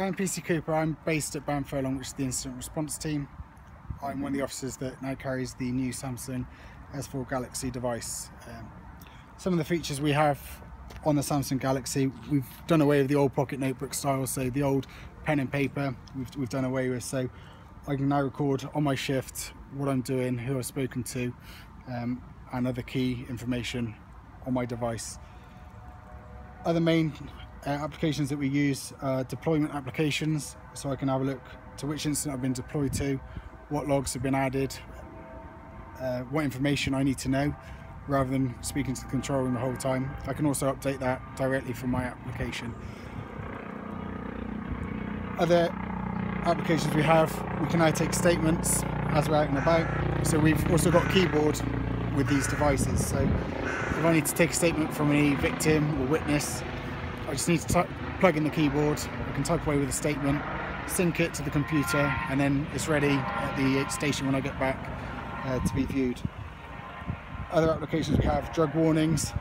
I'm PC Cooper. I'm based at Bamfurlong, which is the incident response team. I'm one of the officers that now carries the new Samsung S4 Galaxy device. Um, some of the features we have on the Samsung Galaxy, we've done away with the old pocket notebook style, so the old pen and paper we've, we've done away with. So I can now record on my shift what I'm doing, who I've spoken to, um, and other key information on my device. Other main uh, applications that we use are deployment applications, so I can have a look to which incident I've been deployed to, what logs have been added, uh, what information I need to know, rather than speaking to the control room the whole time. I can also update that directly from my application. Other applications we have, we can now take statements as we're out and about. So we've also got a keyboard with these devices. So if I need to take a statement from any victim or witness, I just need to plug in the keyboard, I can type away with a statement, sync it to the computer, and then it's ready at the station when I get back uh, to be viewed. Other applications we have drug warnings,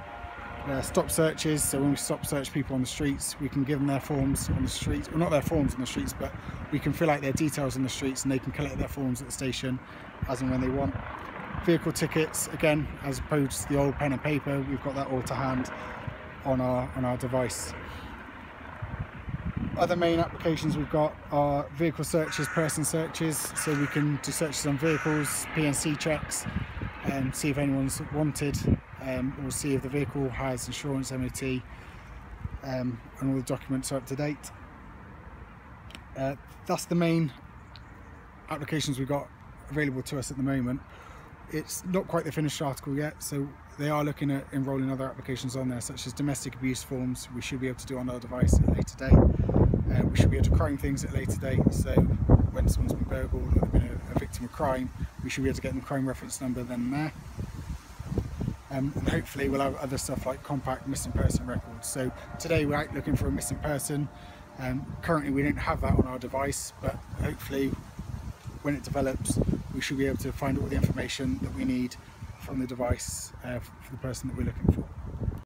uh, stop searches, so when we stop search people on the streets, we can give them their forms on the streets, well not their forms on the streets, but we can fill out their details on the streets and they can collect their forms at the station as and when they want. Vehicle tickets, again, as opposed to the old pen and paper, we've got that all to hand on our on our device. Other main applications we've got are vehicle searches, person searches, so we can do searches on vehicles, PNC checks, and um, see if anyone's wanted, um, or see if the vehicle has insurance, MOT, um, and all the documents are up to date. Uh, that's the main applications we've got available to us at the moment. It's not quite the finished article yet, so they are looking at enrolling other applications on there, such as domestic abuse forms. We should be able to do on our device at a later date. Uh, we should be able to crime things at a later date. So when someone's been burgled or been a, a, victim of crime, we should be able to get them crime reference number then and there. Um, and hopefully we'll have other stuff like compact missing person records. So today we're out looking for a missing person. Um, currently we don't have that on our device, but hopefully when it develops, we should be able to find all the information that we need from the device uh, for the person that we're looking for.